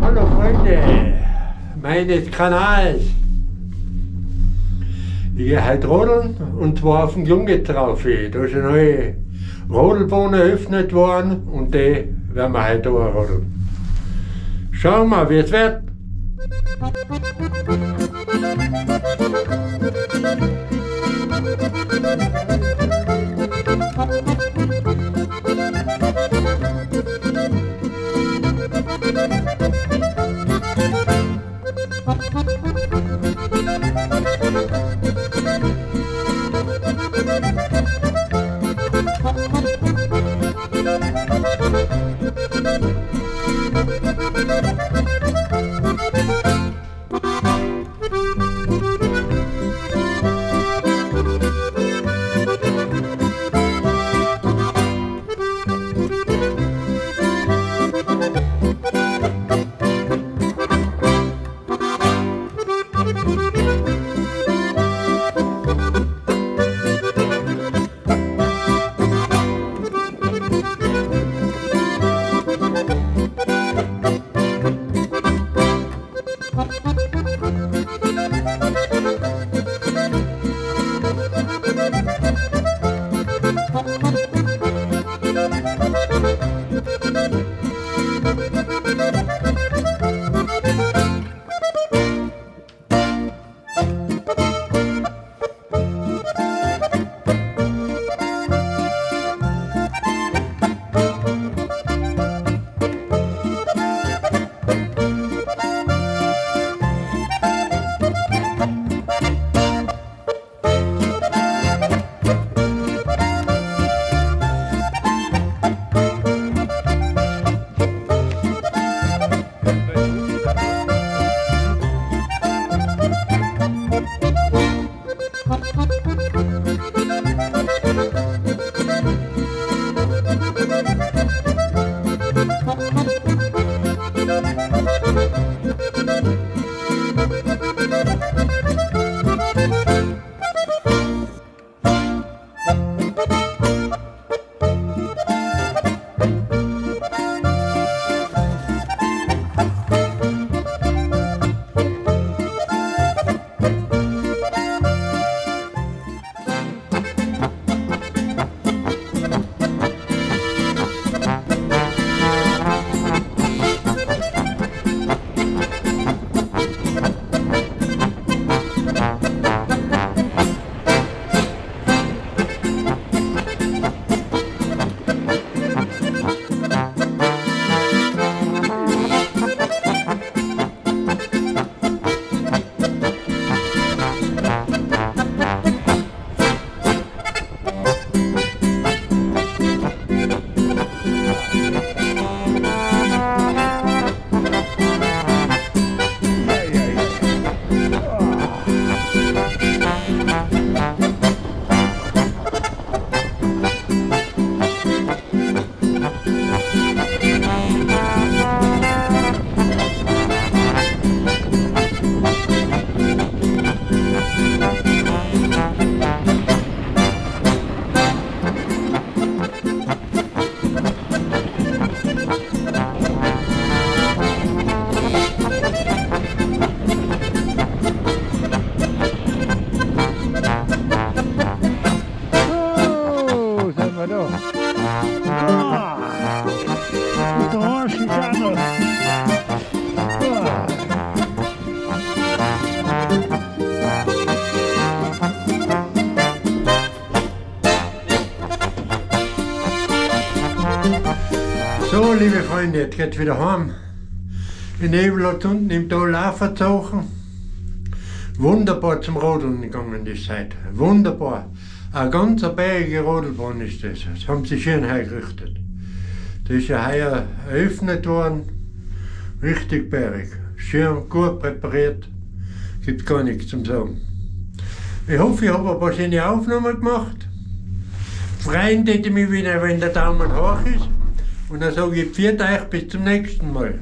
Hallo Freunde meines Kanals. Ich gehe heute rodeln und zwar auf dem Jungetraufe. Da ist eine neue Rodelbahn eröffnet worden und die werden wir heute rodeln. Schauen wir, wie es wird. So, So, liebe Freunde, jetzt geht's wieder heim. in Nebel hat unten im Tal Lauferzogen. Wunderbar zum Rodeln gegangen die Zeit. Wunderbar. Eine ganz bergige Rodelbahn ist das. Das haben sie schön hergerichtet. Das ist ja heuer eröffnet worden. Richtig bergig. Schön gut präpariert. Gibt gar nichts zum Sagen. Ich hoffe, ich habe ein paar schöne Aufnahmen gemacht. Freuen täte mich wieder, wenn der Daumen hoch ist. Und dann sage ich, pfiat euch bis zum nächsten Mal.